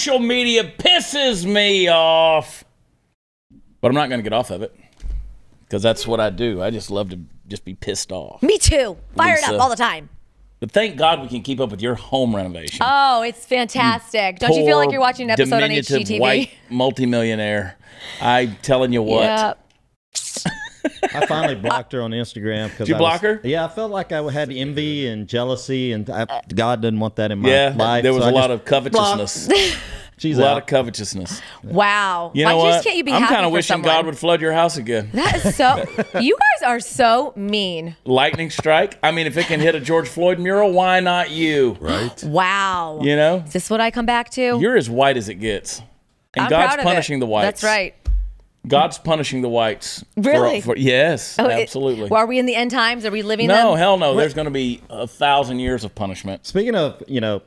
social media pisses me off. But I'm not going to get off of it because that's what I do. I just love to just be pissed off. Me too. Fired Lisa. up all the time. But thank God we can keep up with your home renovation. Oh, it's fantastic. Don't you feel like you're watching an episode on HGTV? white multimillionaire. I'm telling you what. Yeah. I finally blocked her on Instagram because Did you I block was- her? Yeah, I felt like I had envy and jealousy, and I, God didn't want that in my Yeah, life. there was so a I lot of covetousness. blocked. She's a lot of covetousness. Wow. You Why know just what? can't you be happy? I'm kind of wishing someone? God would flood your house again. That is so. you guys are so mean. Lightning strike. I mean, if it can hit a George Floyd mural, why not you? Right? Wow. You know, Is this what I come back to? you're as white as it gets, and I'm God's proud of it. punishing the whites. That's right. God's punishing the whites. Really? For, yes, Oh, it- absolutely. well, are we in the end times? Are we living no, them? hell no. There's going to be a thousand years of punishment. Speaking of, you know,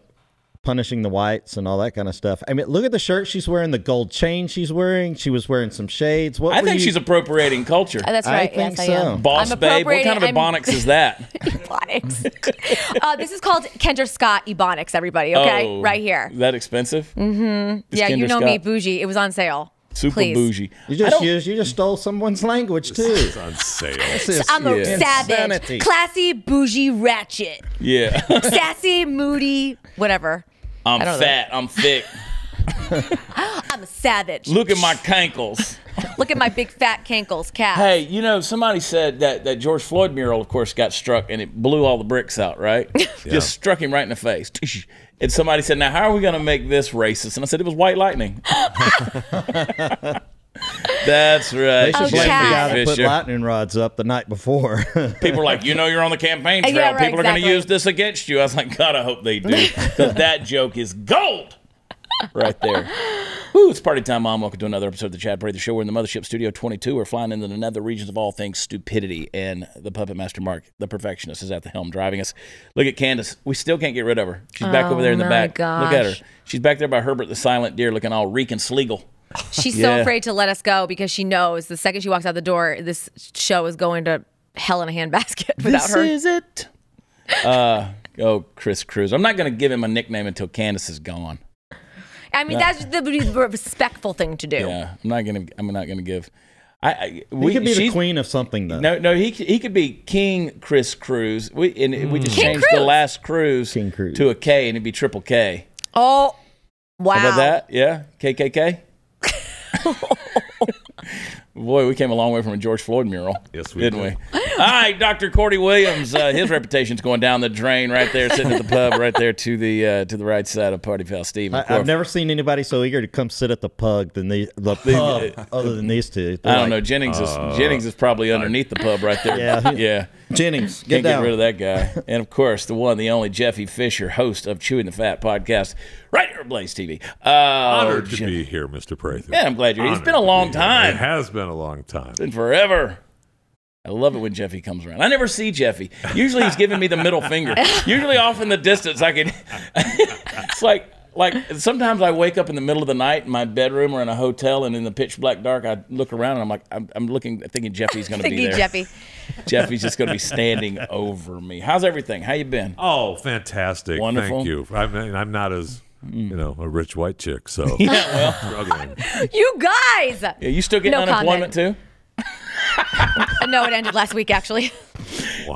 punishing the whites and all that kind of stuff. I mean, look at the shirt she's wearing, the gold chain she's wearing. She was wearing some shades. What I think you- she's appropriating culture. Uh, That's I right. think yes, so. I am. Boss I'm babe. What kind of appropriating- I'm- ebonics is that? Ebonics. uh, this is called Kendra Scott Ebonics, everybody, okay? Oh, right here. that expensive? Mm-hmm. yeah, you know me, bougie. It was on sale. Super Please. bougie. You just used, you just stole someone's language too. It's on sale. This is I'm a Yeah. savage, Insanity. classy, bougie, ratchet, Yeah. sassy, moody, whatever. I'm don't know. fat. I'm thick. I'm a savage. Look at my cankles. Look at my big fat cankles, cat. Hey, you know, somebody said that that George Floyd mural, of course, got struck and it blew all the bricks out, right? Just struck him right in the face. And somebody said, "Now, how are we going to make this racist?" And I said, "It was white lightning." That's right. They should Oh, blame the guy that put lightning rods up the night before. People are like, you know, you're on the campaign uh, trail. Yeah, right, People are going to use this against you. I was like, God, I hope they do, because that joke is gold, right there. Woo, it's party time, Mom. Welcome to another episode of the Chad Prather Show. We're in the Mothership Studio 22. We're flying into the nether regions of all things stupidity, and the puppet master Mark, the perfectionist, is at the helm driving us. Look at Candace. We still can't get rid of her. She's back Oh, over there in the my back. Look at her. She's back there by Herbert the Silent Deer, looking all reek and sleagle. She's Yeah. so afraid to let us go because she knows the second she walks out the door, this show is going to hell in a handbasket without this her. is it. Uh, oh, Chris Cruz. I'm not going to give him a nickname until Candace is gone. I mean, that's the, the respectful thing to do. Yeah, I'm not gonna. I'm not gonna give. I, I we we could be the queen of something though. No, no, he he could be King Chris Cruz. We and we just King changed the last Cruz, King Cruz. to a K, and it'd be Triple K. Oh, wow. How about that? Yeah, KKK. Boy, we came a long way from a George Floyd mural. Yes, we didn't did. we? All right, Dr. Cordy Williams. Uh, his reputation's going down the drain right there, sitting at the pub right there to the uh, to the right side of Party Pal Steve. I, I've never seen anybody so eager to come sit at the pug than the the pub, other than these two. I don't know. Jennings is Jennings is probably underneath the pub right there. Yeah. yeah. Jennings, get Can't down. get rid of that guy. And of course, the one, the only Jeffy Fisher, host of Chewing the Fat podcast, right here at Blaze TV. Uh, Honored to be here, Mr. Prather. Yeah, I'm glad you're here. It's Honored been a long be here. time. It has been a long time. It's been forever. I love it when Jeffy comes around. I never see Jeffy. Usually he's giving me the middle finger. Usually off in the distance, I can. it's like like sometimes I wake up in the middle of the night in my bedroom or in a hotel, and in the pitch black dark, I look around and I'm like, I'm, I'm looking, thinking Jeffy's going to be Thinking there. Jeffy. Jeffy's just going to be standing over me. How's everything? How you been? Oh, fantastic. Wonderful. Thank you. I'm, I'm not as, mm. you know, a rich white chick, so Yeah, well, struggling. You guys. yeah, you still getting No unemployment too? No, it ended last week, actually.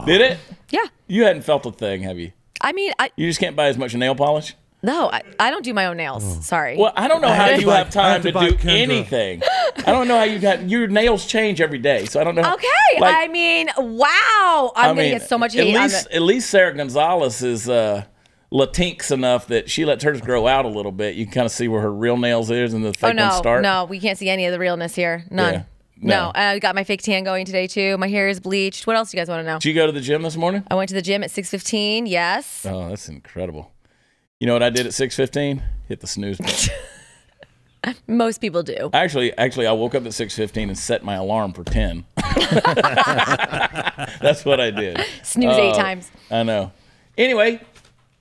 Did it? yeah. You hadn't felt a thing, have you? I mean, I You just can't buy as much nail polish. no, I, I don't do my own nails. Sorry. Well, I don't know how have you buy- have time have to, to do Kendra. anything. I don't know how you got your nails change every day, so I don't know. Okay. Like, I mean, wow. I'm I gonna mean, get so much At hate on least, the. at least Sara Gonzales is uh, Latinx enough that she lets hers grow out a little bit. You can kind of see where her real nails is and the fake Oh no, ones start. no, we can't see any of the realness here. None. Yeah. No. No. I got my fake tan going today too. My hair is bleached. What else do you guys want to know? Did you go to the gym this morning? I went to the gym at 6:15. Yes. Oh, that's incredible. You know what I did at six fifteen? Hit the snooze button. Most people do. Actually, actually, I woke up at six fifteen and set my alarm for ten. That's what I did. Snooze eight times. I know. Anyway,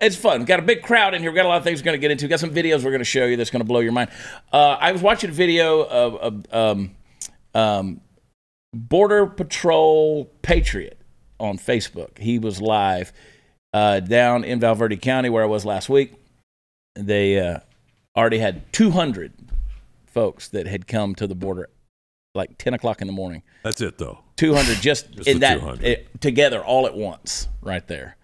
it's fun. Got a big crowd in here. We got a lot of things we're going to get into. Got some videos we're going to show you that's going to blow your mind. Uh, I was watching a video of, of um, um, Border Patrol Patriot on Facebook. He was live uh, down in Val Verde County where I was last week. They uh, already had 200 folks that had come to the border like 10 o'clock in the morning. That's it though. 200 just, Just in that 200. it- together all at once right there.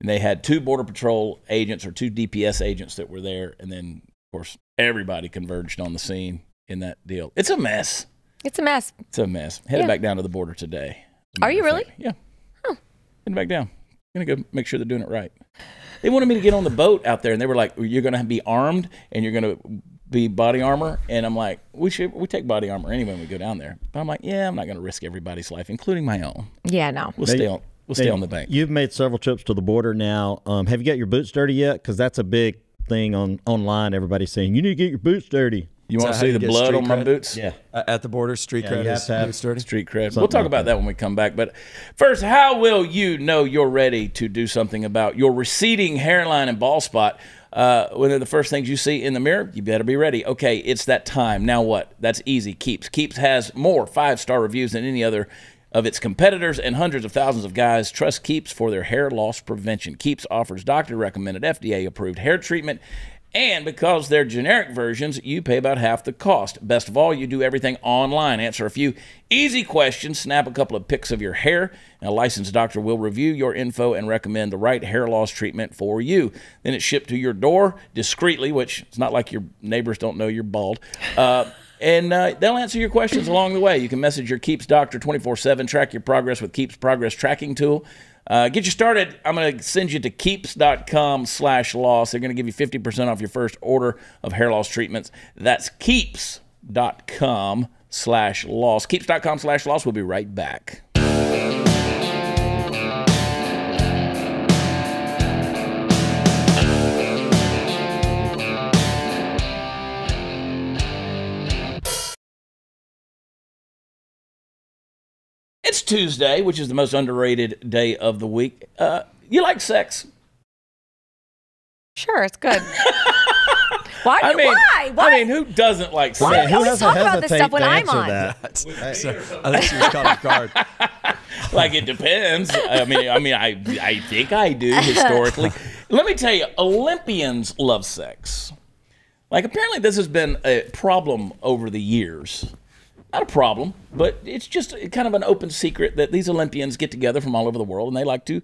And they had two border patrol agents or two DPS agents that were there and then of course everybody converged on the scene in that deal. It's a mess. It's a mess. It's a mess. Headed Yeah. back down to the border today. Are you really? fact. Yeah. Heading back down. Gonna go make sure they're doing it right. They wanted me to get on the boat out there, and they were like, "You're gonna be armed, and you're gonna be body armor." And I'm like, "We should. We take body armor anyway when we go down there." But I'm like, "Yeah, I'm not gonna risk everybody's life, including my own. Yeah, no. We'll They- stay on. We'll stay on the bank." You've made several trips to the border now. Um, have you got your boots dirty yet? Because that's a big thing on online. Everybody's saying you need to get your boots dirty. You want to see the blood street on my boots? Yeah. A- At the border, street Yeah, cred you have is to have boots dirty. Street cred. we'll talk like about that. that when we come back. But first, how will you know you're ready to do something about your receding hairline and bald spot? Uh, when they're the first things you see in the mirror, you better be ready. Okay, it's that time. Now what? That's easy. Keeps. Keeps has more five star reviews than any other of its competitors, and hundreds of thousands of guys trust Keeps for their hair loss prevention. Keeps offers doctor recommended, FDA approved hair treatment. And because they're generic versions, you pay about half the cost. Best of all, you do everything online. Answer a few easy questions, snap a couple of pics of your hair, and a licensed doctor will review your info and recommend the right hair loss treatment for you. Then it's shipped to your door discreetly, which it's not like your neighbors don't know you're bald. Uh, and uh, they'll answer your questions along the way. You can message your Keeps doctor 24 7, track your progress with Keeps Progress Tracking Tool. Uh, get you started. I'm going to send you to keeps.com slash loss. They're going to give you 50% off your first order of hair loss treatments. That's keeps.com slash loss. Keeps.com slash loss. We'll be right back. Tuesday, which is the most underrated day of the week. Uh, you like sex? Sure, it's good. why? I mean, why? Why? I mean, who doesn't like Why sex? do we always talk about this stuff when I'm answer on? that? So, I think she was caught off guard. like it depends. I mean, I mean, I I think I do historically. Let me tell you, Olympians love sex. Like apparently, this has been a problem over the years. Not a problem, but it's just kind of an open secret that these Olympians get together from all over the world and they like to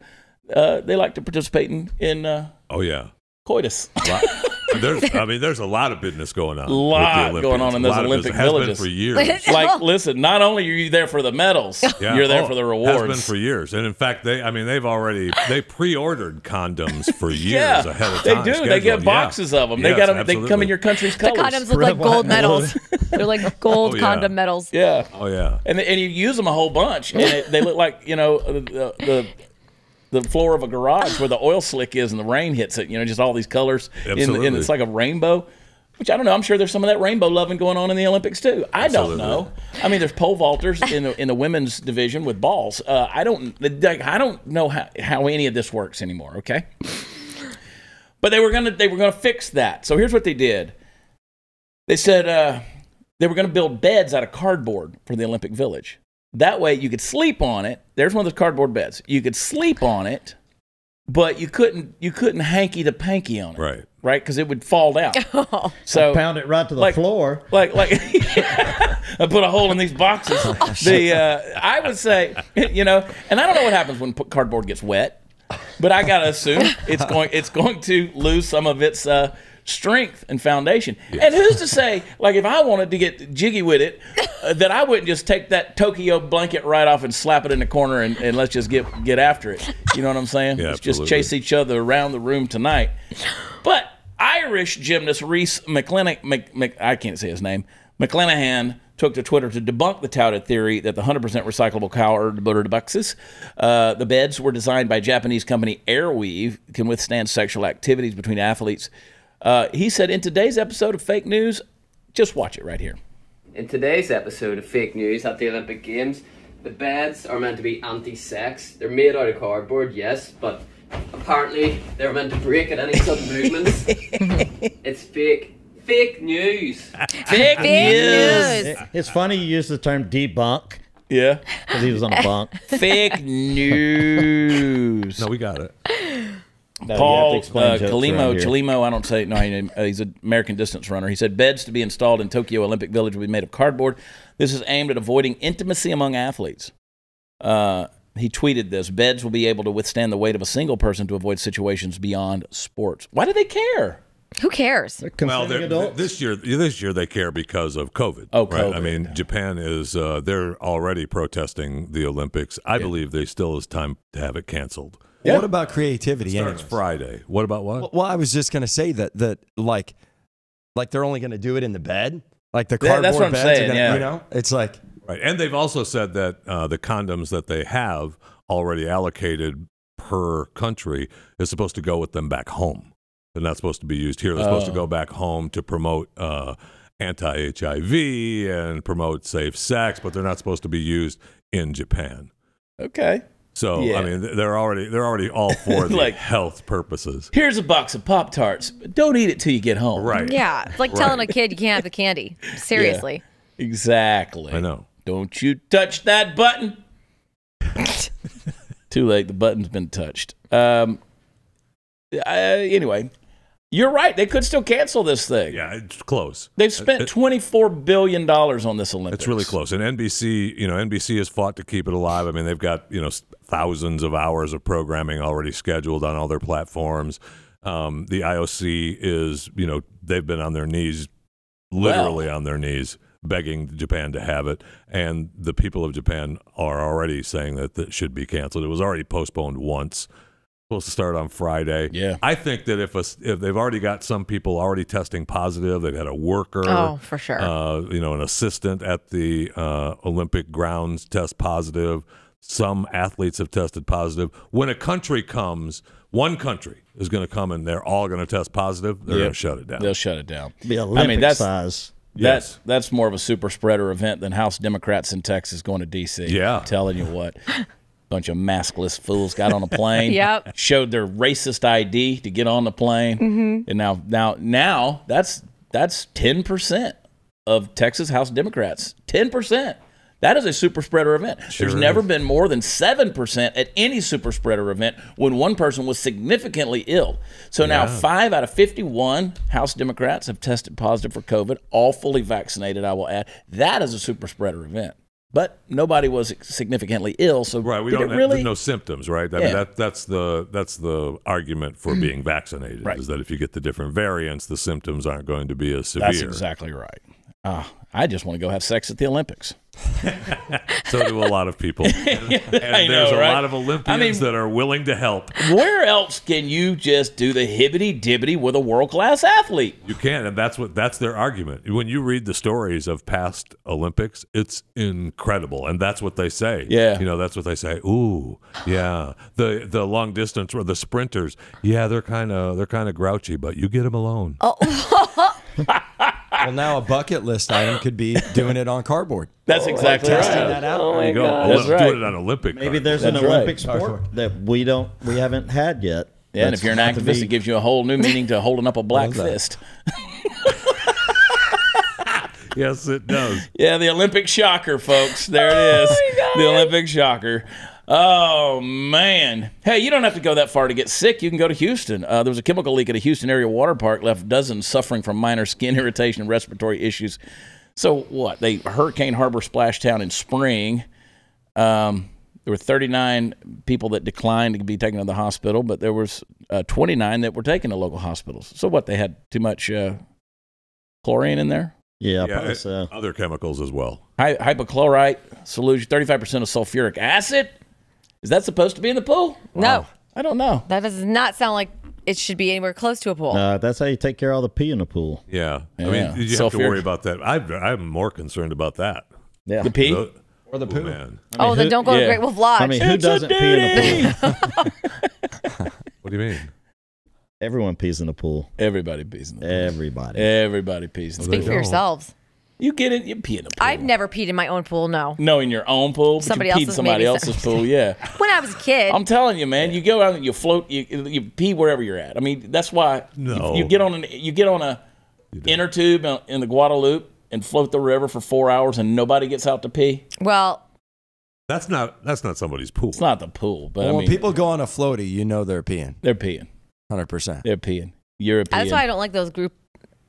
uh, they like to participate in in uh, Oh yeah. coitus. Lot- There's, I mean, there's a lot of business going on. A lot with the going on in A those lot Olympic business. Has been villages. for years. like, listen, not only are you there for the medals, Yeah. you're there Oh, for the rewards. Has been for years, and in fact, they. I mean, they've already they pre-ordered condoms for years yeah, ahead of time. they time. do. They scheduled. get Yeah. boxes of them. They Yes, got them. They come in your country's colors. the condoms look like gold medals. They're like gold Oh, yeah. condom medals. Yeah, Oh yeah. and and you use them a whole bunch, and it, they look like you know the, the the floor of a garage where the oil slick is, and the rain hits it. You know, just all these colors, in, and Absolutely. it's like a rainbow. Which I don't know. I'm sure there's some of that rainbow loving going on in the Olympics too. I don't know. I mean, there's pole vaulters in the in the women's division with balls. Uh, I don't. I don't know how, how any of this works anymore. Okay. But they were gonna they were gonna fix that. So here's what they did. They said uh, they were gonna build beds out of cardboard for the Olympic Village. That way you could sleep on it. There's one of those cardboard beds. You could sleep on it, but you couldn't you couldn't hanky the panky on it. Right. Right? Because it would fall down. So Pound it right to the Like- floor. like like I put a hole in these boxes. the uh, I would say you know, and I don't know what happens when cardboard gets wet, but I gotta assume it's going it's going to lose some of its uh, strength and foundation. And who's to say, like if I wanted to get jiggy with it, uh, that I wouldn't just take that Tokyo blanket right off and slap it in the corner and, and let's just get get after it. You know what I'm saying? Yeah, let's just chase each other around the room tonight. But Irish gymnast Rhys McClenaghan, Mc, Mc, I can't say his name, McClenaghan took to Twitter to debunk the touted theory that the 100% recyclable card boxes, uh, the beds were designed by Japanese company Airweave, can withstand sexual activities between athletes. Uh, he said in today's episode of Fake News, just watch it right here. In today's episode of Fake News at the Olympic Games, the beds are meant to be anti sex. They're made out of cardboard, yes, but apparently they're meant to break at any sudden movements. it's fake. Fake news. Fake Fake news. news. It's funny you use the term debunk Yeah. because he was on a bunk. Fake news. No, we got it. No, you have to Paul explain uh, jokes Chelimo. Chelimo, I don't say no. He, uh, he's an American distance runner. He said beds to be installed in Tokyo Olympic Village will be made of cardboard. This is aimed at avoiding intimacy among athletes. Uh, he tweeted this: beds will be able to withstand the weight of a single person to avoid situations beyond sports. Why do they care? Who cares? Well, Consenting they're- this year, this year they care because of COVID. Oh, right? I COVID, mean, Japan is uh, they're already protesting the Olympics. I believe they still is time to have it canceled. What about creativity? Starts anyways? Friday. What about what? Well, well, I was just gonna say that that like like they're only gonna do it in the bed. Like the Yeah, cardboard that's what I'm beds saying, gonna, yeah. you know, it's like Right, and they've also said that uh, the condoms that they have already allocated per country is supposed to go with them back home. They're not supposed to be used here. They're supposed to Oh. go back home to promote uh, anti-HIV and promote safe sex, but they're not supposed to be used in Japan. Okay. So Yeah. I mean, they're already they're already all for the Like- health purposes. Here's a box of Pop Tarts. Don't eat it till you get home. Right. Yeah, it's like telling a kid you can't have the candy. Seriously. Exactly. I know. Don't you touch that button. Too late. The button's been touched. Um, uh, anyway, you're right. They could still cancel this thing. Yeah, it's close. They've spent $24 billion on this Olympics. It's really close. And NBC, you know, NBC has fought to keep it alive. I mean, they've got, you know, thousands of hours of programming already scheduled on all their platforms. Um, the IOC is, you know, they've been on their knees, literally on their knees, begging Japan to have it. And the people of Japan are already saying that that should be canceled. It was already postponed once. Supposed to start on Friday. Yeah. I think that if a, if they've already got some people already testing positive, they've had a worker, Oh, for sure. uh, you know, an assistant at the uh, Olympic grounds test positive. Some athletes have tested positive. When a country comes, one country is going to come and they're all going to test positive. They're Yep. going to shut it down. They'll shut it down. Be Olympic I mean, that's, size. Yes. That's, that's more of a super spreader event than House Democrats in Texas going to D.C. Yeah. I'm telling you what. Bunch of maskless fools got on a plane. Yep. Showed their racist ID to get on the plane. Mm-hmm. And now, now, now that's that's ten percent of Texas House Democrats. Ten percent. That is a super spreader event. There's never been more than 7% at any super spreader event when one person was significantly ill. So now, five out of 51 House Democrats have tested positive for COVID, all fully vaccinated, I will add. That is a super spreader event. But nobody was significantly ill. So, Right, we don't it really? have no symptoms, right? I Yeah. mean, that that's the that's the argument for mm-hmm. being vaccinated Right. is that if you get the different variants, the symptoms aren't going to be as severe. That's exactly right. Ah, I just want to go have sex at the Olympics. So do a lot of people, and, and I there's know, a right? lot of Olympians I mean- that are willing to help. Where else can you just do the hibbity dibbity with a world class athlete? You can, and that's what that's their argument. When you read the stories of past Olympics, it's incredible, and that's what they say. Yeah. you know, that's what they say. Ooh, yeah. The the long distance or the sprinters, yeah, they're kind of they're kind of grouchy, but you get them alone. well now a bucket list item could be doing it on cardboard. That's exactly Testing right. that out. Oh, there you go. That's Do right. it on Olympic. Maybe card. there's an That's right. Olympic sport that we don't, we haven't had yet. Yeah, and if you're an activist, be- it gives you a whole new meaning to holding up a black fist. yes, it does. Yeah, the Olympic shocker, folks. There it oh, is. the Olympic shocker. Oh man! Hey, you don't have to go that far to get sick. You can go to Houston. Uh, there was a chemical leak at a Houston area water park, left dozens suffering from minor skin irritation and respiratory issues. So what? They Hurricane Harbor splash town in spring. Um, there were 39 people that declined to be taken to the hospital, but there was uh, 29 that were taken to local hospitals. So what? They had too much uh, chlorine in there. Yeah, Yeah, probably so. other chemicals as well. Hy- hypochlorite solution, 35% of sulfuric acid. Is that supposed to be in the pool? No, I don't know. that does not sound like it should be anywhere close to a pool. Uh, that's how you take care of all the pee in the pool. Yeah, I Yeah. mean, you have to Sulfuric. worry about that. I, I'm more concerned about that. Yeah. The pee? The- Or the oh, poo. man. oh, then who- don't go to. Great Wolf Lodge. I mean, who It's a doesn't pee in the pool? What do you mean? Everyone pees in the pool. Everybody pees in the pool. Everybody. Everybody pees in the Speak pool. for yourselves. You get it, you pee in the pool. I've never peed in my own pool. No. No, in your own pool, but Somebody you peed in else's, somebody maybe. else's pool. Yeah, When I was a kid, I'm telling you, man. You go out and you float. You you pee wherever you're at. I mean, that's why you- No. you, get on an you get on a inner tube in- in the Guadalupe and float the river for four hours and nobody gets out to pee. well, That's not that's not somebody's pool. It's not the pool, but Well, I when people go on a floaty, you know they're peeing. they're peeing. hundred percent. They're peeing. European. That's why I don't like those group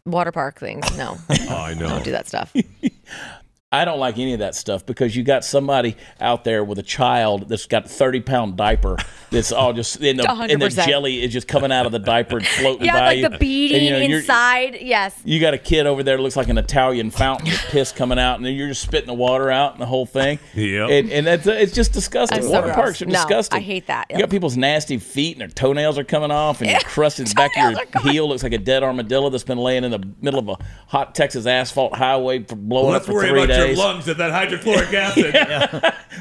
water park things. No, Oh, I know. don't do that stuff. I don't like any of that stuff because you got somebody out there with a child that's got a 30 pound diaper that's all just in the, and the jelly is just coming out of the diaper and floating Yeah, by like you. the beading And, you know, inside. Yes. You got a kid over there that looks like an Italian fountain with piss coming out, and then you're just spitting the water out and the whole thing. Yeah. And, and that's, it's just disgusting. That's so Water gross. parks are No, disgusting. I hate that. You got people's nasty feet and their toenails are coming off, and your crust in the back of your heel looks like a dead armadillo that's been laying in the middle of a hot Texas asphalt highway for blowing up for three days. Your lungs at that hydrochloric acid.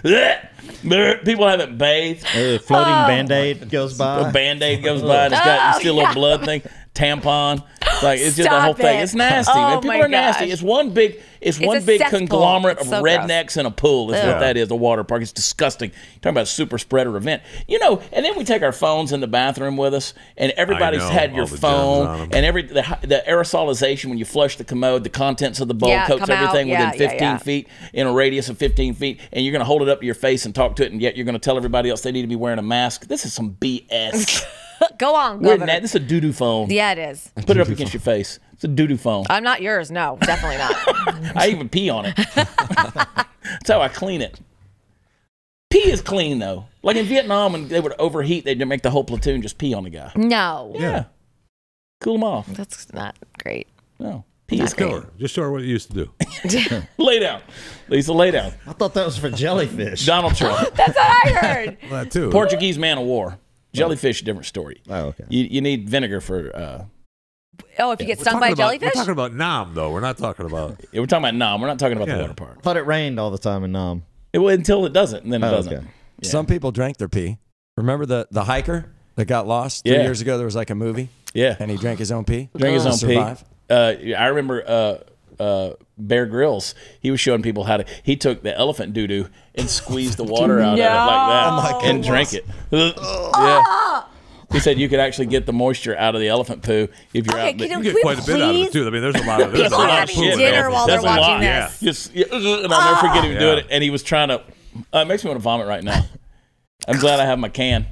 Blech. People haven't bathed. A floating oh. band-aid goes by. A band aid goes by and it's got Oh, still a little blood thing. Tampon. Like it's just the Stop whole thing. It's nasty. Oh, man. People my are nasty. gosh. It's one big it's, It's one big cesspool. conglomerate It's of so gross. rednecks in a pool is Ugh. what that is, a water park. It's disgusting. You're talking about a super spreader event. You know, and then we take our phones in the bathroom with us and everybody's know, had your all the germs on phone 'em. and every the, the aerosolization when you flush the commode, the contents of the bowl Yeah, coats come out. everything Yeah, within yeah, 15 yeah. feet in a radius of 15 feet and you're going to hold it up to your face and talk to it and yet you're going to tell everybody else they need to be wearing a mask. This is some BS. Go on, We're Governor. na- this is a doo doo phone. yeah, it is. Put it up against your face. It's a doo doo phone. I'm not yours. No, definitely not. I even pee on it. That's how I clean it. Pee is clean though. Like in Vietnam, when they would overheat, they'd make the whole platoon just pee on the guy. No, Yeah. Cool them off. that's not great. No. Pee is Show her. Just show her what you used to do. Lay down. Lisa, lay down. I thought that was for jellyfish. Donald Trump. That's what I heard. That too. Portuguese man of war. Jellyfish, different story. Oh, okay. You, you need vinegar for. Uh, Oh, if you get stung by a about- jellyfish? We're talking about Nam, though. We're not talking about. we're talking about Nam. We're not talking about the water park. I thought it rained all the time in Nam. It, well, until it doesn't, and then it Oh, doesn't. okay. Some people drank their pee. Remember the the hiker that got lost three Yeah. years ago? There was like a movie, Yeah. and he drank his own pee. drink his to own survive. Pee. Uh, I remember uh, uh, Bear Grylls. He was showing people how to. He took the elephant doo doo and squeezed the water out of it like that Oh my and drank it. yeah. He said you could actually get the moisture out of the elephant poo if you're Okay, out. can there. you- You get we quite a bit out of it too. I mean, there's a lot of there's a lot of having food dinner there. while they're That's a lot. watching Yeah. this. Just, yeah, and I'll never forget him Yeah. doing it. And he was trying to. Uh, it makes me want to vomit right now. I'm glad I have my can.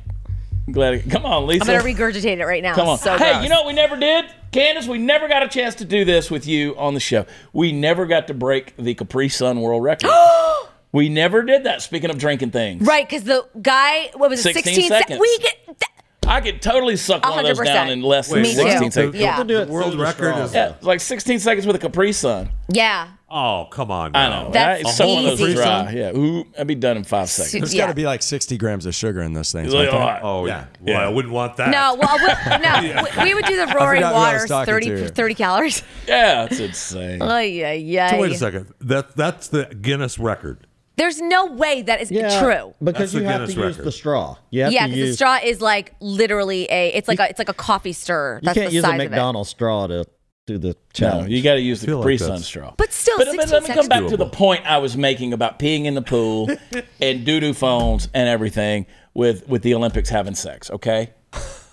I'm glad. I, come on, Lisa. I'm gonna regurgitate it right now. Come on. So hey, gross. you know what we never did? Candace, we never got a chance to do this with you on the show. We never got to break the Capri Sun world record. we never did that, speaking of drinking things. Right, because the guy, what was it, 16 16 seconds. seconds? We get. th- I could totally suck one of those down in less than Me too. 16 seconds. Yeah. Don't do it The world record is- Yeah, like 16 seconds with a Capri Sun. Yeah. Oh, come on. I now. know. That's right? Some of those easy. dry. Yeah. Ooh, I'd be done in five seconds. There's Yeah. got to be like 60 grams of sugar in this thing. Like, oh, Oh, yeah. Yeah. Well, I wouldn't want that. No, well, we, no, we, we would do the roaring forgot who I was waters, 30, 30 calories. yeah, that's insane. Oh, yeah, yeah. So wait a second. That that's the Guinness record. There's no way that is Yeah, true. Because That's you have Guinness to use the straw. You have Yeah, to because the straw is like literally a. It's like a. It's like a coffee stir. you can't the use size a of. McDonald's straw to do the No, you got to use the Feel like Sun straw. But still, But, 16 but let me come seconds. back to the point I was making about peeing in the pool and doo doo phones and everything with with the Olympics having sex. Okay,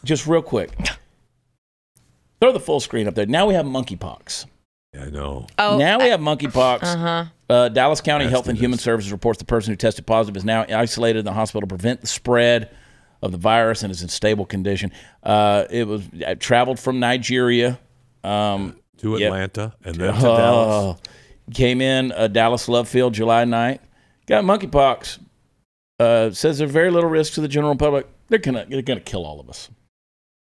just real quick, throw the full screen up there. Now we have monkeypox. Yeah, I know. Oh, now we have monkeypox. uh-huh. Uh, Dallas County Health and Human Services reports the person who tested positive is now isolated in the hospital to prevent the spread of the virus and is in stable condition. Uh, it was it traveled from Nigeria. Um, To Yep. Atlanta and then to Dallas. Oh, came in uh, Dallas Love Field July 9th. Got monkeypox. Uh, says there's very little risk to the general public. They're gonna they're gonna kill all of us.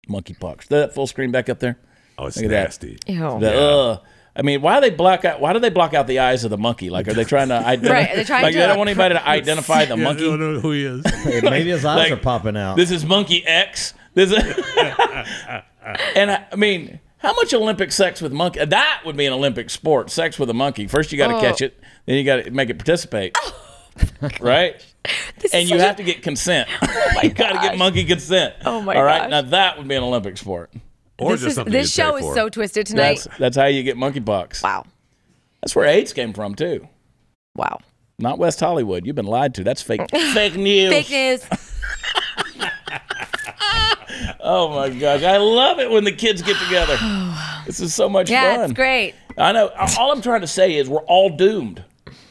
Monkeypox. That full screen back up there. Oh, it's Look at that. nasty. Ew. The, uh, I mean, why do they block out? Why do they block out the eyes of the monkey? Like, are they trying to identify? Right, are they trying like, to- they don't want anybody to identify the Yeah, I monkey. don't know who he is. Maybe his eyes like, are popping out. This is Monkey X. This is, and I, I mean, how much Olympic sex with monkey? Uh, that would be an Olympic sport. Sex with a monkey. First, you got to Oh. catch it, then you got to make it participate, oh, right? This And you such have to get consent. Oh, you got to get monkey consent. Oh my God. All right, gosh. now that would be an Olympic sport. Or This, just is, something this you'd pay show is for. so twisted tonight. That's that's how you get monkeypox. wow. That's where AIDS came from too. Wow. Not West Hollywood. You've been lied to. That's fake. fake news. Fake news. Oh my gosh, I love it when the kids get together. this is so much Yeah, fun. it's great. I know. All I'm trying to say is we're all doomed.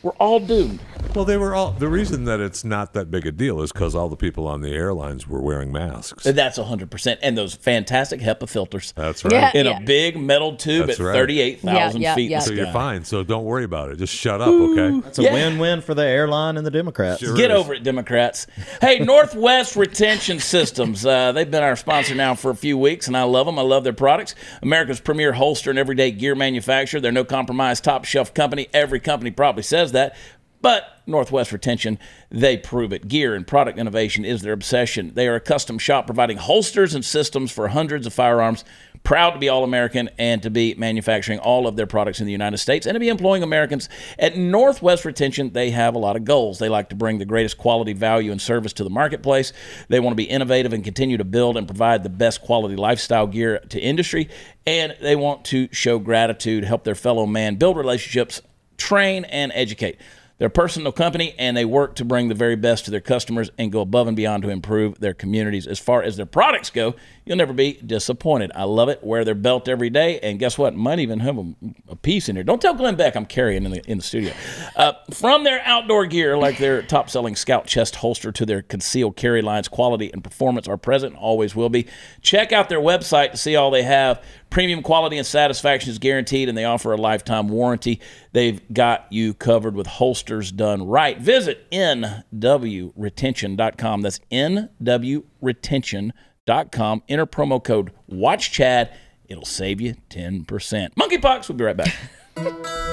We're all doomed. Well, they were all. The reason that it's not that big a deal is because all the people on the airlines were wearing masks. That's 100%. And those fantastic HEPA filters That's right. Yeah. in a big metal tube That's at right. 38,000 Yeah, yeah, feet yeah. So you're fine. So don't worry about it. Just shut up, okay? It's a Yeah. win-win for the airline and the Democrats. Sure. Get is. over it, Democrats. Hey, Northwest Retention Systems. Uh, they've been our sponsor now for a few weeks, and I love them. I love their products. America's premier holster and everyday gear manufacturer. They're no compromise, top shelf company. Every company probably says that. But Northwest Retention, they prove it. Gear and product innovation is their obsession. They are a custom shop providing holsters and systems for hundreds of firearms. Proud to be all American and to be manufacturing all of their products in the United States and to be employing Americans. At Northwest Retention, they have a lot of goals. They like to bring the greatest quality, value, and service to the marketplace. They want to be innovative and continue to build and provide the best quality lifestyle gear to industry. And they want to show gratitude, help their fellow man build relationships, train, and educate. They're a personal company and they work to bring the very best to their customers and go above and beyond to improve their communities. As far as their products go, you'll never be disappointed. I love it. Wear their belt every day, and guess what? Might even have a, a piece in here. Don't tell Glenn Beck I'm carrying in the in the studio. Uh, from their outdoor gear, like their top-selling Scout chest holster to their concealed carry lines, quality and performance are present, always will be. Check out their website to see all they have. Premium quality and satisfaction is guaranteed, and they offer a lifetime warranty. They've got you covered with holsters done right. Visit nwretention.com. That's nwretention.com. Enter promo code WATCHCHAD. It'll save you 10%. Monkeypox, we'll be right back.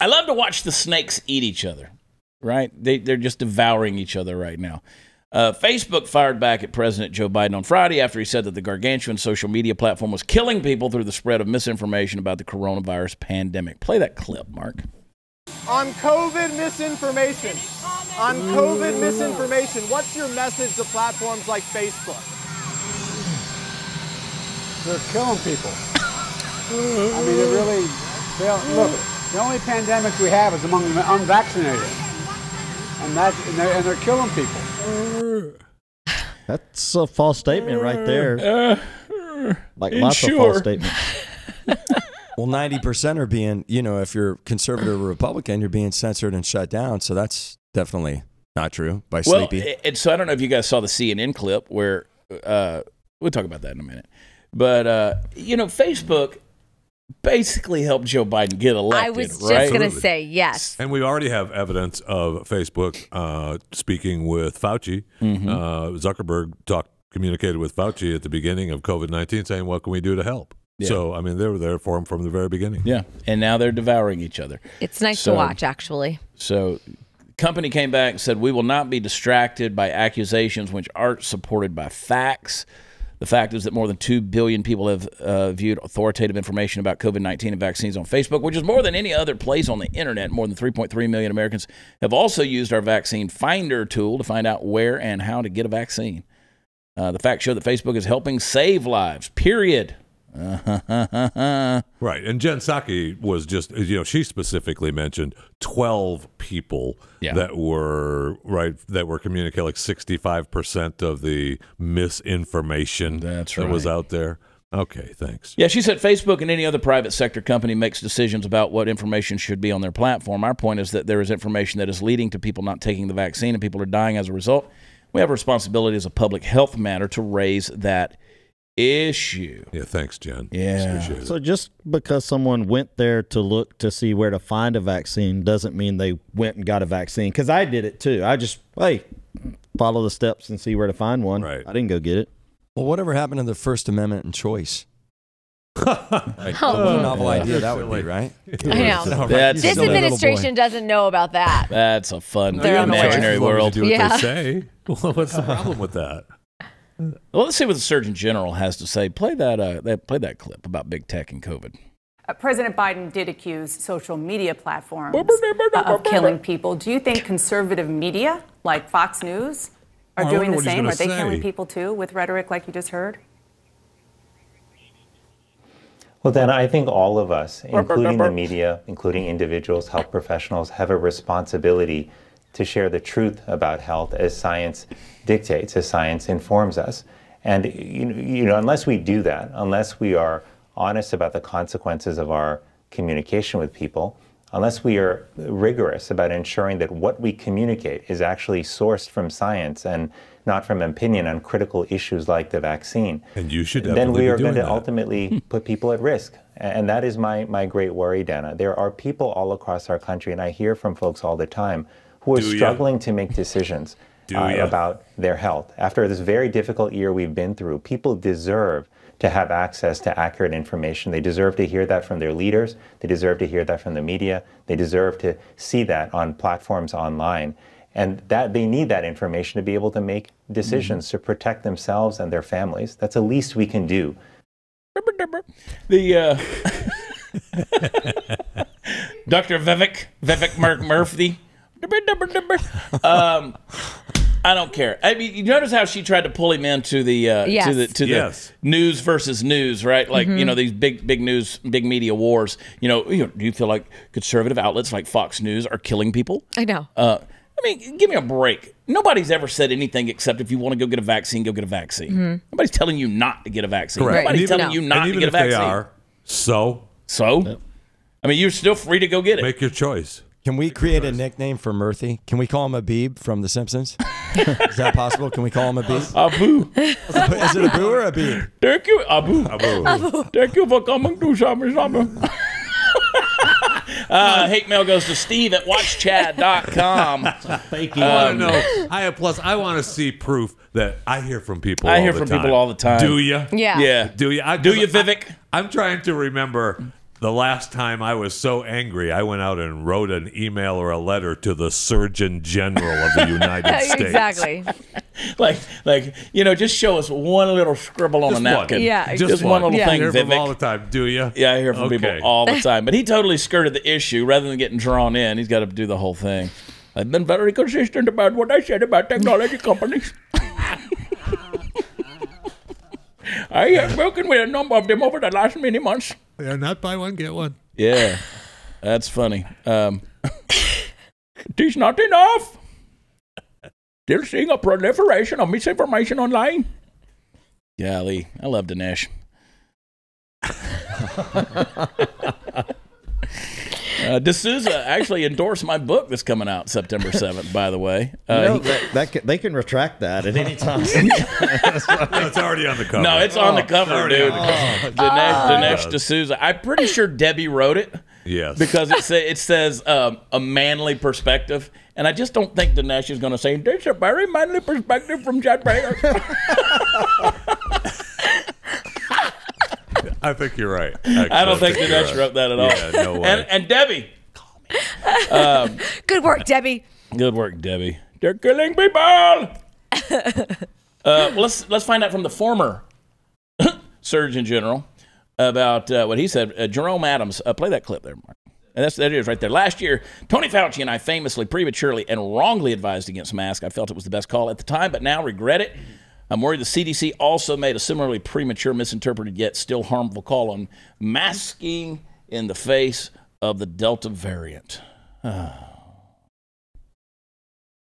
I love to watch the snakes eat each other, right? They, they're just devouring each other right now. Uh, Facebook fired back at President Joe Biden on Friday after he said that the gargantuan social media platform was killing people through the spread of misinformation about the coronavirus pandemic. Play that clip, Mark. On COVID misinformation, on COVID misinformation, what's your message to platforms like Facebook? They're killing people. I mean, they really, they don't, look, the only pandemic we have is among the unvaccinated. And, that, and, they're, and they're killing people. That's a false statement right there. Like lots of false statements. Well, 90% are being, you know, if you're conservative or Republican, you're being censored and shut down. So that's definitely not true by Well, Sleepy. and so I don't know if you guys saw the CNN clip where uh, we'll talk about that in a minute. But uh, you know, Facebook basically helped Joe Biden get elected. I was just right? going to say yes. And we already have evidence of Facebook uh, speaking with Fauci. Mm-hmm. Uh, Zuckerberg talked, communicated with Fauci at the beginning of COVID nineteen, saying, "What can we do to help?" Yeah. So, I mean, they were there for him from the very beginning. Yeah, and now they're devouring each other. It's nice So- to watch, actually. So, company came back and said we will not be distracted by accusations which aren't supported by facts. The fact is that more than 2 billion people have uh, viewed authoritative information about COVID 19 and vaccines on Facebook, which is more than any other place on the internet. More than 3.3 million Americans have also used our vaccine finder tool to find out where and how to get a vaccine. Uh, the facts show that Facebook is helping save lives, period. Right. And Jen Psaki was just, you know, she specifically mentioned 12 people Yeah. that were, right, that were communicating like 65% of the misinformation That's that was out there. Okay, thanks. Yeah, she said Facebook and any other private sector company makes decisions about what information should be on their platform. Our point is that there is information that is leading to people not taking the vaccine and people are dying as a result. We have a responsibility as a public health matter to raise that issue. Yeah, thanks, Jen. Yeah. So just because someone went there to look to see where to find a vaccine doesn't mean they went and got a vaccine. Because I did it too. I just hey, follow the steps and see where to find one. Right. I didn't go get it. well, whatever happened to the First Amendment and choice? Oh. What a novel idea that would be, right? I know. That's, This administration doesn't know about that. that's a fun They're on the imaginary As long world. Do what Yeah. they say. Well, what's the problem with that? Well, let's see what the Surgeon General has to say. Play that, uh, that play that clip about big tech and COVID. Uh, President Biden did accuse social media platforms uh, of killing people. Do you think conservative media, like Fox News, are Oh, doing the same? gonna Are they killing people too with rhetoric like you just heard? Well, then I think all of us, including the media, including individuals, health professionals, have a responsibility to share the truth about health as science dictates, as science informs us. And you know, unless we do that, unless we are honest about the consequences of our communication with people, unless we are rigorous about ensuring that what we communicate is actually sourced from science and not from opinion on critical issues like the vaccine, And you should then we are going to that. ultimately put people at risk. And that is my, my great worry, Dana. There are people all across our country, and I hear from folks all the time, who are Do ya? struggling to make decisions uh, about their health. After this very difficult year we've been through, people deserve to have access to accurate information. They deserve to hear that from their leaders. They deserve to hear that from the media. They deserve to see that on platforms online. And that they need that information to be able to make decisions Mm-hmm. to protect themselves and their families. That's the least we can do. The uh, Dr. Vivek Vivek Mur- Murthy. Um, I don't care. I mean, you notice how she tried to pull him into the uh, Yes. to the to Yes. news versus news, right? Like you know these big big news, big media wars. You know, you know, do you feel like conservative outlets like Fox News are killing people? I know. Uh, I mean, give me a break. Nobody's ever said anything except if you want to go get a vaccine, go get a vaccine. Nobody's telling you not to get a vaccine. Correct. Nobody's even- telling you not to even get a if they vaccine. are, so So, I mean, you're still free to go get it. make your choice. Can we create a nickname for Murphy? Can we call him a Beeb from The Simpsons? Is that possible? Can we call him a Beeb? Abu, Is it a Boo or a Beeb? thank you, Abu. Abu. Thank you for coming to Summer Summer. uh, hate mail goes to Steve at watchchad.com. Thank you. I want to know. I plus. I want to see proof that I hear from people. I all hear the from time. people all the time. Do you? Yeah. Yeah. Do you? I, Do you, I- Vivek? I'm trying to remember the last time I was so angry. I went out and wrote an email or a letter to the Surgeon General of the United States. exactly. Like, like you know, just show us one little scribble on Just a one. napkin. Yeah, just, one little Yeah. thing, I hear from Vivek. all the time. Do you? Yeah, I hear from Okay. people all the time. But he totally skirted the issue rather than getting drawn in. He's got to do the whole thing. I've been very consistent about what I said about technology companies. I have spoken with a number of them over the last many months. Yeah, not buy one get one. Yeah, that's funny. Um, it is not enough. Still seeing a proliferation of misinformation online. Golly, I love Dinesh. Uh, D'Souza actually endorsed my book that's coming out September 7th, by the way. Uh, You know, that, that can, they can retract that at any time. No, it's already on the cover. no, it's on the cover, already dude. on the Dinesh, Dinesh D'Souza. I'm pretty sure Debbie wrote it. Yes. because it say, it says um, a manly perspective, and I just don't think Dinesh is going to say this is a very manly perspective from Chad Baker. I think you're right. I don't think you're Dinesh right. wrote that at all. Yeah, no way. And, and Debbie, Good work, Debbie. good work, Debbie. They're killing people. uh, well, let's let's find out from the former Surgeon General about uh, what he said. Uh, Jerome Adams, uh, play that clip there, Mark. And that's that it is right there. Last year, Tony Fauci and I famously, prematurely, and wrongly advised against masks. I felt it was the best call at the time, but now regret it. I'm worried the CDC also made a similarly premature, misinterpreted, yet still harmful call on masking in the face of the Delta variant.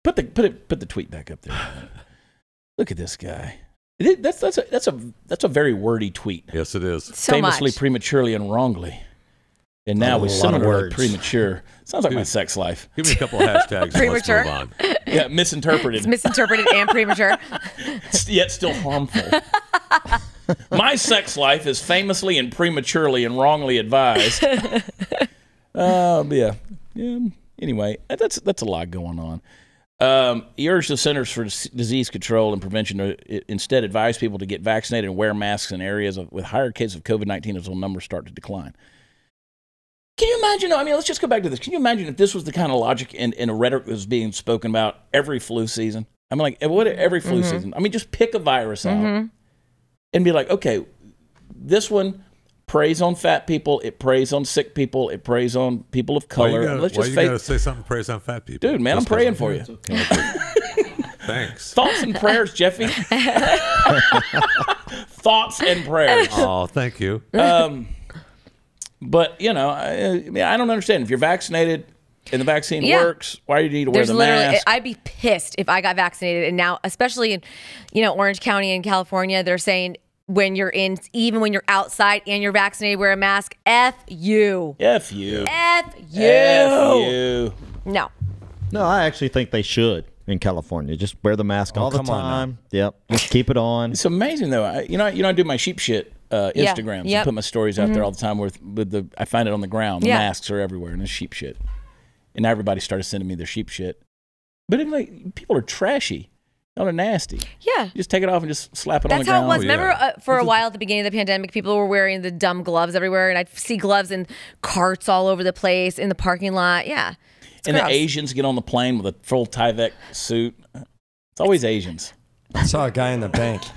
Put the put it put the tweet back up there. Look at this guy. That's that's a that's a that's a very wordy tweet. Yes, it is. So Famously, much. prematurely, and wrongly. And now we lot of similarly premature. Sounds like my sex life. Give me a couple of hashtags. and Premature. Let's move on. Yeah, misinterpreted, It's Misinterpreted and premature. yet still harmful. my sex life is famously and prematurely and wrongly advised. Um, yeah, yeah. Anyway, that's that's a lot going on. Um, he urged the Centers for Disease Control and Prevention to instead advise people to get vaccinated and wear masks in areas of, with higher cases of COVID 19 until numbers start to decline. Can you imagine? I mean, let's just go back to this. Can you imagine if this was the kind of logic and, and a rhetoric that was being spoken about every flu season? I mean, like, what every flu season? I mean, just pick a virus out and be like, okay, this one preys on fat people, it preys on sick people, it preys on people of Why you color. gotta, Let's why just you face gotta say something preys on fat people? Dude, man, I'm praying for you. Thanks. Thoughts and prayers, Jeffy. Thoughts and prayers. Oh, thank you. Um, But you know, I, I mean, I don't understand if you're vaccinated and the vaccine Yeah. works. Why do you need to wear the literally, mask? I'd be pissed if I got vaccinated. And now, especially in, you know, Orange County in California, they're saying when you're in, even when you're outside and you're vaccinated, wear a mask. F you. F you. F you. F you. No. No, I actually think they should in California. Just wear the mask oh, all the Oh, on time. Yep. Just keep it on. It's amazing though. I, you know, you know, I do my sheep shit uh, Yeah. Instagrams. I put my stories out there Mhm. all the time with with the. I find it on the ground. The Yeah. masks are everywhere, and it's sheep shit. And everybody started sending me their sheep shit. But like people are trashy. Y'all are nasty. Yeah. You just take it off and just slap it on That's how ground. it was. Remember, uh, for a while at the beginning of the pandemic, people were wearing the dumb gloves everywhere, and I'd see gloves in carts all over the place in the parking lot. Yeah. It's and the. Asians get on the plane with a full Tyvek suit. It's always Asians. I saw a guy in the bank.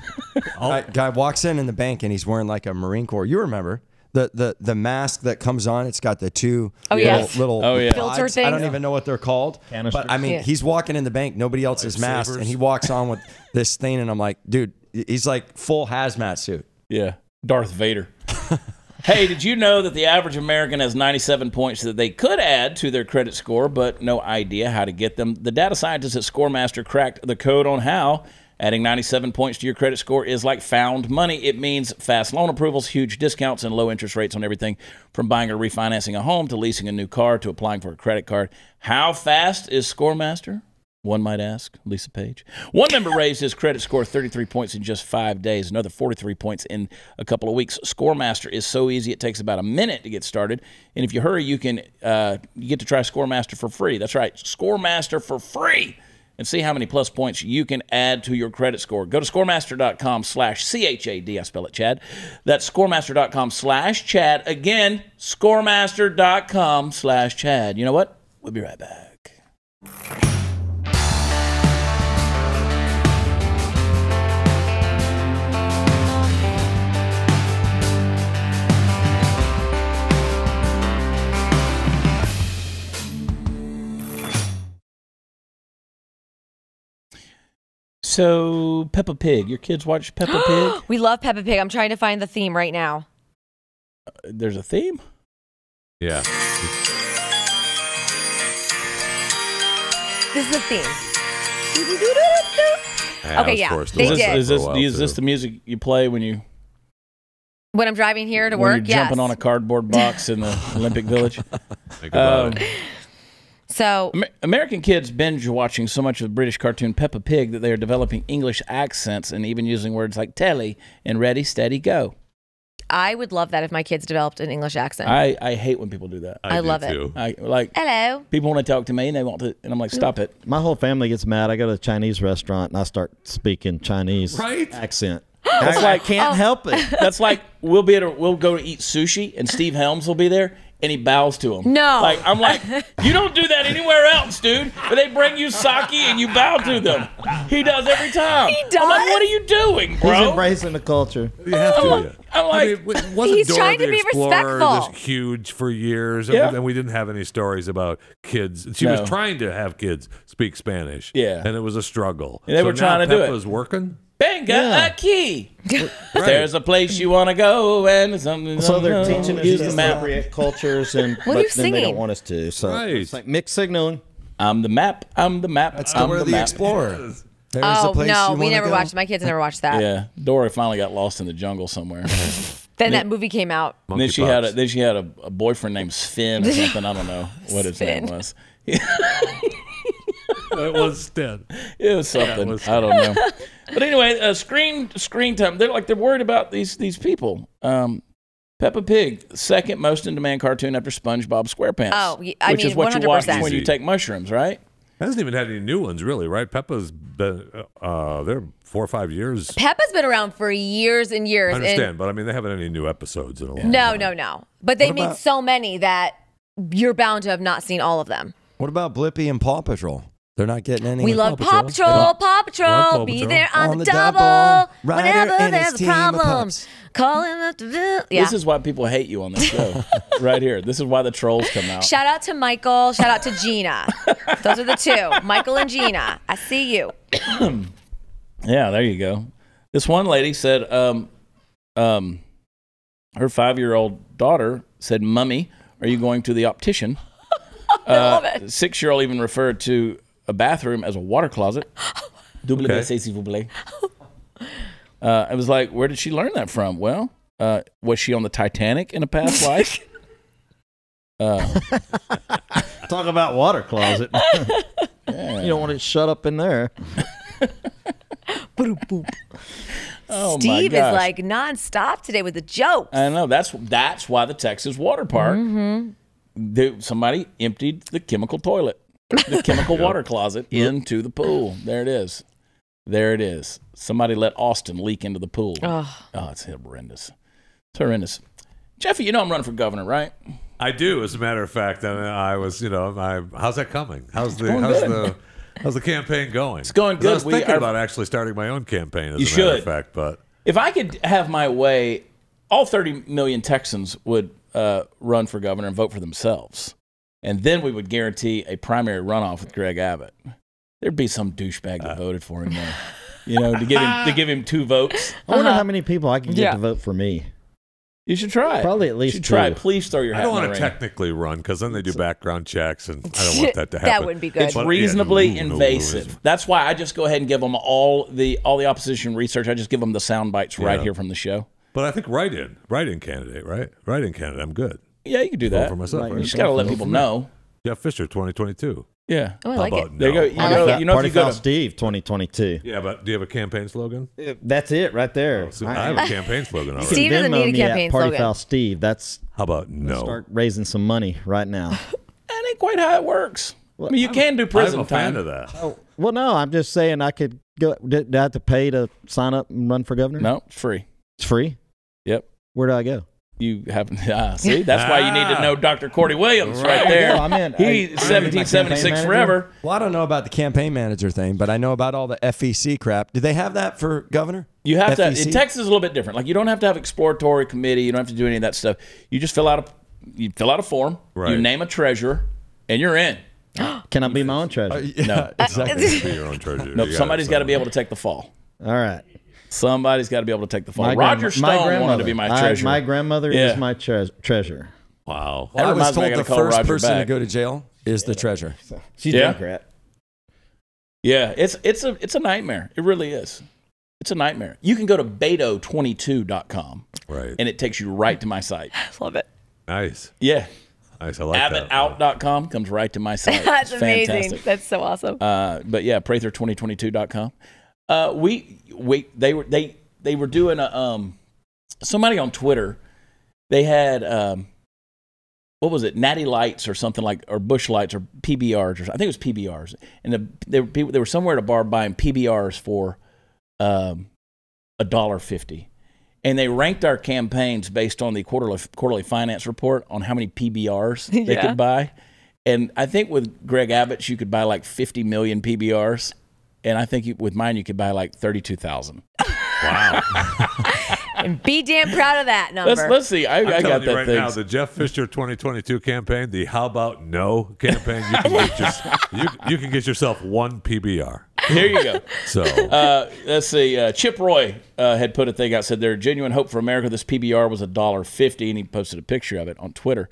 Oh. guy, guy walks in in the bank and he's wearing like a Marine Corps. You remember the the the mask that comes on? It's got the two Oh, little, yes. little Oh, yeah. Filter rods. I don't even know what they're called. Canisters. But I mean, Yeah. he's walking in the bank, nobody else is masked, and he walks on with this thing, and I'm like, dude, he's like full hazmat suit. Yeah, Darth Vader. hey, did you know that the average American has 97 points that they could add to their credit score, but no idea how to get them? The data scientists at Scoremaster cracked the code on how. Adding 97 points to your credit score is like found money. It means fast loan approvals, huge discounts, and low interest rates on everything from buying or refinancing a home to leasing a new car to applying for a credit card. How fast is Scoremaster? One might ask, Lisa Page. One member raised his credit score 33 points in just five days, another 43 points in a couple of weeks. Scoremaster is so easy, it takes about a minute to get started. And if you hurry, you can uh, you get to try Scoremaster for free. That's right, Scoremaster for free. And see how many plus points you can add to your credit score. Go to scoremaster.com slash C-H-A-D. I spell it Chad. That's scoremaster.com slash Chad. Again, scoremaster.com slash Chad. You know what? We'll be right back. So, Peppa Pig. Your kids watch Peppa Pig? We love Peppa Pig. I'm trying to find the theme right now. There's a theme? Yeah. This is the theme. I Okay, yeah, they Is this, did. it is for a this, is this the music you play when you When I'm driving here to when work, you're yes. jumping on a cardboard box in the Olympic Village? Think about Um, it. So Amer- American kids binge watching so much of the British cartoon Peppa Pig that they are developing English accents and even using words like telly and ready, steady, go. I would love that if my kids developed an English accent. I, I hate when people do that. I do love it. I like Hello. people want to talk to me and they want to, and I'm like, stop it. My whole family gets mad. I go to a Chinese restaurant and I start speaking Chinese Right? accent. That's I, like I can't oh. help it. That's like we'll be at a, we'll go to eat sushi and Steve Helms will be there and he bows to him. No. like I'm like you don't do that anywhere else, dude. But they bring you sake and you bow to them. He does every time. He does. I'm like, what are you doing, bro? He's bro? embracing the culture. You have to. yeah. I'm I like, mean, w- wasn't He's Dora trying the to be Explorer respectful. this huge for years? Yeah. And we didn't have any stories about kids. She No. was trying to have kids speak Spanish. Yeah. And it was a struggle. And they So were trying now to do it. Was working. Benga Yeah. a key. There's a place you want to go and something. So they're teaching us use these the map. appropriate cultures, and What but you then they don't want us to. So Right. it's like mixed signaling. I'm the map. I'm the map. That's I'm Dora the, the, map. Explorer. There's oh the place no, you we never go. watched. My kids never watched that. Yeah, Dora finally got lost in the jungle somewhere. Then that movie came out. And then she had a then she had a, a boyfriend named Sven or something. I don't know what his name Sven. was. It was Stan. It was something. was- I don't know. But anyway, uh, screen screen time. They're like they're worried about these these people. Um, Peppa Pig, second most in demand cartoon after SpongeBob SquarePants. Oh, y- I which is mean, what you watch when you take mushrooms, right? Hasn't even had any new ones, really, right? Peppa's been, uh, they're four or five years. Peppa's been around for years and years. I and- understand, but I mean, they haven't had any new episodes in a long no, time. no, no. no. But they What made about- so many that you're bound to have not seen all of them. What about Blippi and Paw Patrol? They're not getting any. We love Paw Paw Patrol. Patrol, Paw Patrol, Love Paw be there on, On the, the double, double. Whenever and his there's a team problem. pups. Calling up the yeah. This is why people hate you on this show, right here. This is why the trolls come out. Shout out to Michael. Shout out to Gina. Those are the two, Michael and Gina. I see you. Yeah, there you go. This one lady said, um, um, her five-year-old daughter said, "Mummy, are you going to the optician?" I love Uh, it. Six-year-old even referred to a bathroom as a water closet. Double Okay. WC, s'il vous plaît. Uh, I was like, where did she learn that from? Well, uh, was she on the Titanic in a past life? Uh, Talk about water closet. You don't want it shut up in there. oh Steve is gosh. like nonstop today with the joke. I know that's that's why the Texas water park. Mhm. they- somebody emptied the chemical toilet, the chemical water closet into the pool. There it is. There it is. Somebody let Austin leak into the pool. Ugh. Oh, it's horrendous. It's horrendous. Jeffy, you know I'm running for governor, right? I do, as a matter of fact. I, mean, I was, you know, I, how's that coming? How's the how's good. the how's the campaign going? It's going 'Cause I good. was We thinking are- about actually starting my own campaign, as You a matter should. of fact, but If I could have my way, all 30 million Texans would uh, run for governor and vote for themselves. And then we would guarantee a primary runoff with Greg Abbott. There'd be some douchebag Uh. that voted for him there. You know, to give him to give him two votes. I wonder how many people I can get Yeah. to vote for me. You should try. Probably at You least should try. Please throw your I don't want to technically run because then they do background checks, and I don't want that to happen. That wouldn't be good. It's But, yeah, reasonably no, no, no, invasive. That's why I just go ahead and give them all the all the opposition research. I just give them the sound bites right here from the show. But I think write-in, write-in candidate, right? Write-in candidate, I'm good. Yeah, you can do that. for myself. You right? just got to let people know. Jeff Fisher, 2022. Yeah. Oh, I How like about it. There you go. You Party know, Foul- you know if Party you go to Steve 2022. Yeah, but do you have a campaign slogan? Uh, that's it right there. Oh, so I have a campaign slogan already. Steve doesn't Venmo need a me at campaign Party slogan. Foul Steve. That's How about no? start raising some money right now. that ain't quite how it works. I mean, you can do prison I'm prison a fan time. of that. Oh, well, no, I'm just saying I could go. Did, did I have to pay to sign up and run for governor? No, it's free. it's free. Yep. Where do I go? You have ah, see. That's why you need to know Dr. Cordy Williams right, Right. there. Yeah, I'm in. I- He I need my 1776 forever. Well, I don't know about the campaign manager thing, but I know about all the FEC crap. Do they have that for governor? You have to. FEC? In Texas, is a little bit different. Like you don't have to have exploratory committee. You don't have to do any of that stuff. You just fill out a you fill out a form. Right. You name a treasurer, and you're in. Can I be my own treasurer? No. exactly. Be your own treasurer. Nope. You Somebody's got to be able to take the fall. All right. Somebody's got to be able to take the fall. My Roger grandma- my Stone wanted to be grandmother. my I- my grandmother Yeah. is my tre- treasurer. Wow. Well, I was reminds me, I told the first Roger person to go to jail is the treasurer. She's Yeah. a Democrat. Yeah, it's it's a it's a nightmare. It really is. It's a nightmare. You can go to beto22.com Right. and it takes you right to my site. I love it. Nice. Yeah. Nice. I like that. AbbottOut.com comes right to my site. That's It's amazing. fantastic. That's so awesome. Uh, but yeah, Prather2022.com. Uh, we we they were they they were doing a um somebody on Twitter. They had um what was it, Natty Lights or something like, or Busch Lights or PBRs or I think it was PBRs, and the, they were people they were somewhere at a bar buying PBRs for um a dollar fifty. And they ranked our campaigns based on the quarterly quarterly finance report on how many PBRs they Yeah. could buy. And I think with Greg Abbott's, you could buy like 50 million PBRs. And I think you, with mine, you could buy like 32,000. Wow. and be damn proud of that number. Let's, let's see. I, I'm I got you that right thing. now, the Jeff Fisher 2022 campaign, the How About No campaign, you can get, your, you, you can get yourself one PBR. Here you go. So Uh, let's see. Uh, Chip Roy uh, had put a thing out said there genuine hope for America. This PBR was a dollar fifty, and he posted a picture of it on Twitter.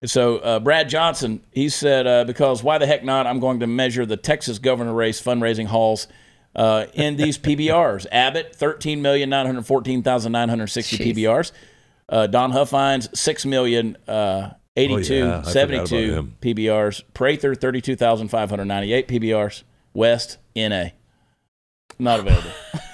And so uh, Brad Johnson he said uh, because why the heck not? I'm going to measure the Texas governor race fundraising hauls. Uh, in these PBRs, Abbott thirteen million nine hundred fourteen thousand nine hundred sixty Jeez. PBRs, uh, Don Huffines six million uh, eighty-two Oh, yeah, seventy-two about him. PBRs, Prather thirty-two thousand five hundred ninety-eight PBRs, West NA not available.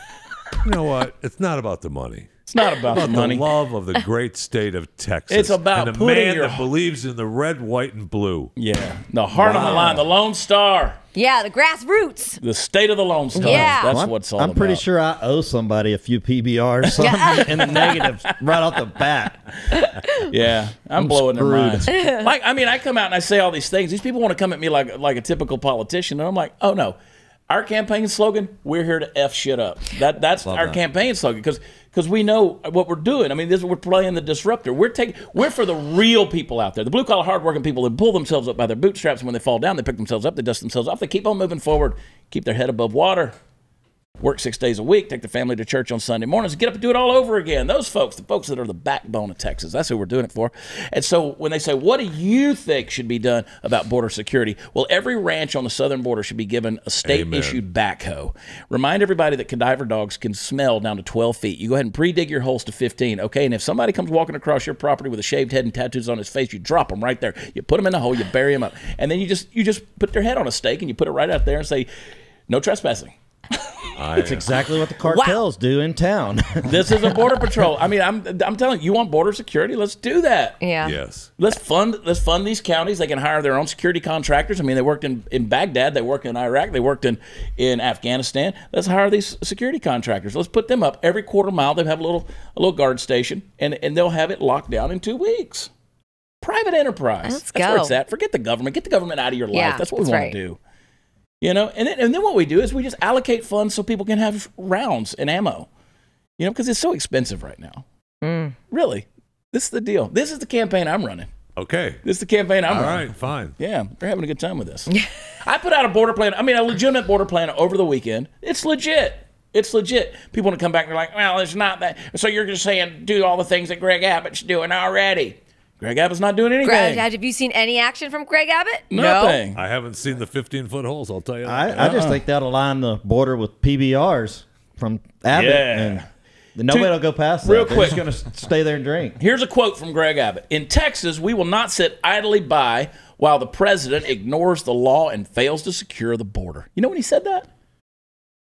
you know what? It's not about the money. It's not about the money. the love of the great state of Texas. It's about and a putting man your- that believes in the red, white, and blue. Yeah, the heart on the line, the Lone Star, yeah, the grassroots. the state of the Lone Star. Yeah. that's Well, I'm, what's all I'm pretty sure I owe somebody a few PBRs so in the negatives right off the bat. Yeah, I'm, I'm blowing their screwed. minds. like, I mean, I come out and I say all these things. These people want to come at me like like a typical politician, and I'm like, oh no. Our campaign slogan: "We're here to f shit up." That that's our that. campaign slogan because because we know what we're doing. I mean, this we're playing the disruptor. We're taking we're for the real people out there, the blue collar, hardworking people that pull themselves up by their bootstraps. And when they fall down, they pick themselves up, they dust themselves off, they keep on moving forward, keep their head above water. Work six days a week, take the family to church on Sunday mornings, get up and do it all over again. Those folks, the folks that are the backbone of Texas, that's who we're doing it for. And so when they say, what do you think should be done about border security? Well, every ranch on the southern border should be given a state issued backhoe. Remind everybody that cadaver dogs can smell down to 12 feet. You go ahead and pre dig your holes to 15, okay? And if somebody comes walking across your property with a shaved head and tattoos on his face, you drop them right there. You put them in the hole, you bury them up. And then you just you just put their head on a stake and you put it right out there and say, no trespassing. It's exactly what the cartels do in town. this is a border patrol. I mean, I'm I'm telling you, you want border security? Let's do that. Yeah. Yes. Let's fund let's fund these counties. They can hire their own security contractors. I mean, they worked in, in Baghdad, they worked in Iraq, they worked in, in Afghanistan. Let's hire these security contractors. Let's put them up every quarter mile. They have a little a little guard station, and and they'll have it locked down in two weeks. Private enterprise. Let's That's where go. it's at. Forget the government. Get the government out of your life. Yeah, that's what we that's want right. to do. You know, and then, and then what we do is we just allocate funds so people can have rounds and ammo. You know, because it's so expensive right now. Mm. Really, this is the deal. This is the campaign I'm running. Okay. This is the campaign I'm All running. right, fine. Yeah, they're having a good time with this. I put out a border plan. I mean, a legitimate border plan over the weekend. It's legit. It's legit. People want to come back and they're like, well, it's not that. So you're just saying do all the things that Greg Abbott's doing already. Greg Abbott's not doing anything. Greg, have you seen any action from Greg Abbott? Nothing. I haven't seen the 15 foot holes. I'll tell you. I, that. I just think that'll line the border with PBRs from Abbott, Yeah. and nobody Two- will go past that. real They're quick. just going to stay there and drink. Here's a quote from Greg Abbott In Texas, we will not sit idly by while the president ignores the law and fails to secure the border. You know when he said that?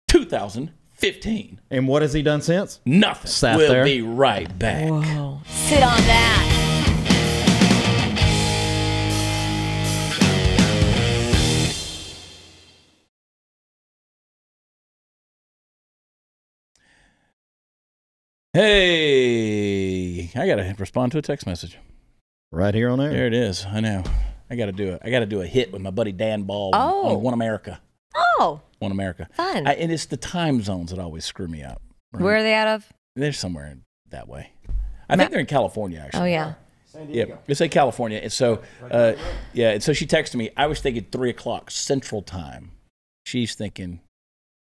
2015. And what has he done since? Nothing. Sat we'll there. be right back. Whoa. Sit on that. Hey, I got to respond to a text message. Right here on air. There it is. I know. I got to do it. I got to do a hit with my buddy Dan Ball Oh. on One America. Oh, One America. Fun. I, and it's the time zones that always screw me up. right? where are they out of? They're somewhere in that way. I think they're in California, actually. Oh, yeah. Yeah, they say California. And so, uh, yeah, and so she texted me. I was thinking three o'clock Central Time. She's thinking,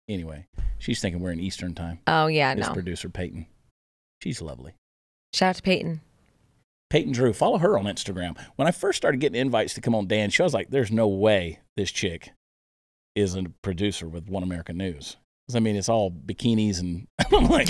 anyway, she's thinking we're in Eastern Time. Oh, yeah, This no. producer Peyton, she's lovely. Shout out to Peyton. Peyton Drew, follow her on Instagram. When I first started getting invites to come on Dan's show, I was like, "There's no way this chick is a producer with One American News." I mean, it's all bikinis, and I'm like,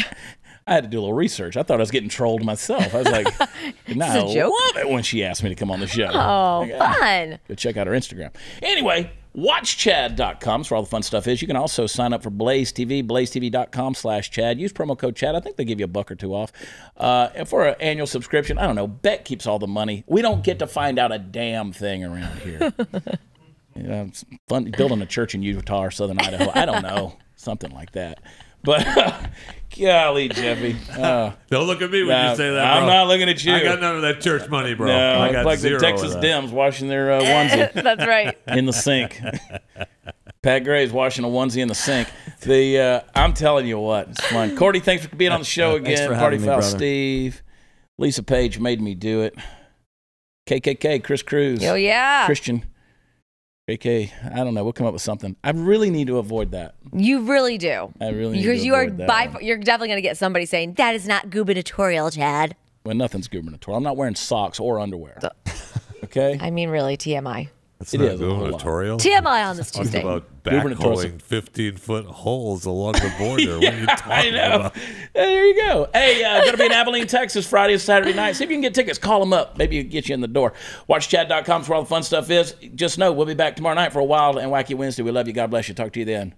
I had to do a little research. I thought I was getting trolled myself. I was like, "No, I This a joke? love it when she asked me to come on the show." Oh, Like, fun. Go check out her Instagram. Anyway, watchchad.com is where all the fun stuff is. You can also sign up for Blaze TV, blazetv.com slash Chad. Use promo code Chad. I think they give you a buck or two off. Uh, and for an annual subscription, I don't know, Beck keeps all the money. We don't get to find out a damn thing around here. you know, it's fun building a church in Utah or Southern Idaho. I don't know. Something like that. But golly, Jeffy. Uh, Don't look at me when no, you say that. I'm not looking at you. I got none of that church money, bro. No, I got like zero the Texas. Dems washing their uh, onesie That's right. in the sink. Pat Gray's washing a onesie in the sink. The uh, I'm telling you what, it's fun. Cordy, thanks for being on the show Thanks again. for Party having me, foul, brother. Steve, Lisa Page made me do it. KKK, Chris Cruz, Oh, yeah. Christian, KK. I don't know. We'll come up with something. I really need to avoid that. You really do. I really need Because to you are avoid that by one. you're definitely going to get somebody saying that is not gubernatorial, Chad. Well, nothing's gubernatorial. I'm not wearing socks or underwear. Okay, I mean, really, TMI. That's It not is a whole gubernatorial. TMI on this Talking Tuesday. about Gubernatorial. backhauling 15 foot holes along the border. what are you I talking know. about? There you go. Hey, uh, going to be in Abilene, Texas, Friday and Saturday night. See if you can get tickets. Call them up. Maybe you can get you in the door. WatchChad.com is where all the fun stuff is. Just know we'll be back tomorrow night for a wild and wacky Wednesday. We love you. God bless you. Talk to you then.